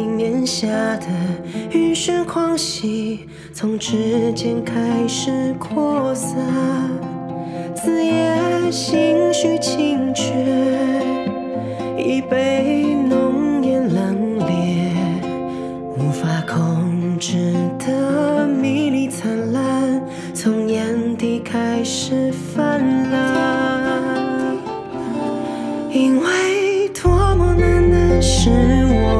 平面下的晕眩狂喜，从指尖开始扩散，子夜心绪清绝，一杯浓烟冷冽，无法控制的迷离灿烂，从眼底开始泛滥。因为多么难的是我，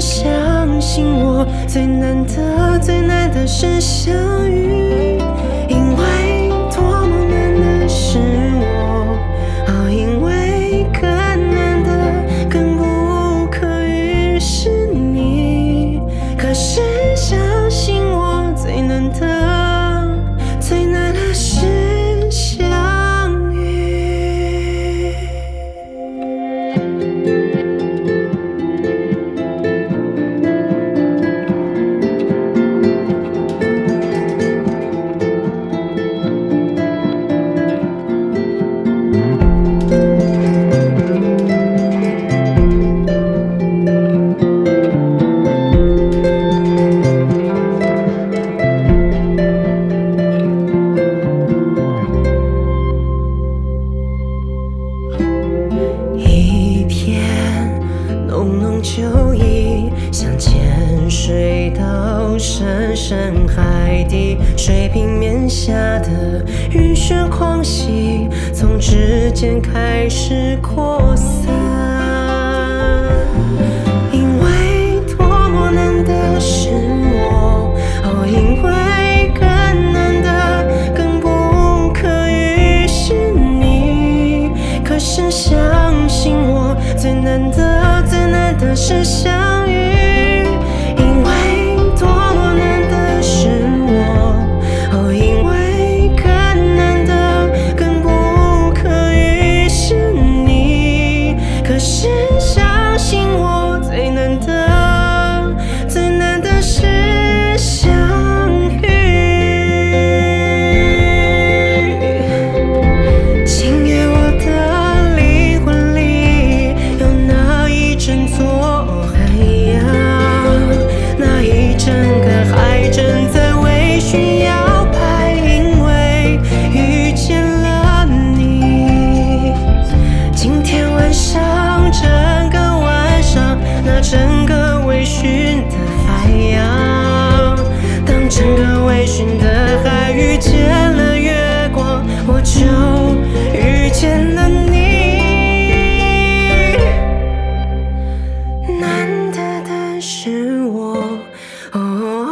相信我，最难的、最难的是相遇。深海底，水平面下的晕眩狂喜，从指尖开始扩散。因为多么难的是我，哦，因为更难的、更不可遇是你。可是相信我，最难的、最难的是相寻的海遇见了月光，我就遇见了你。难得的是我，哦，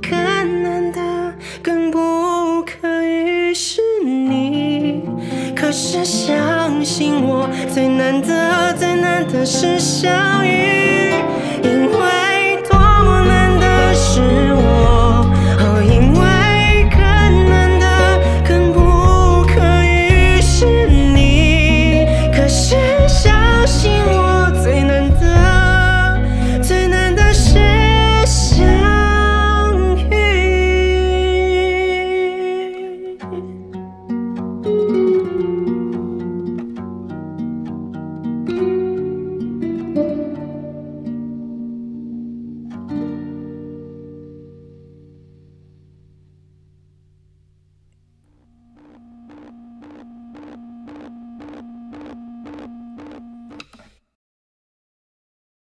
更难得，更不可以是你。可是相信我，最难得，最难得是相遇。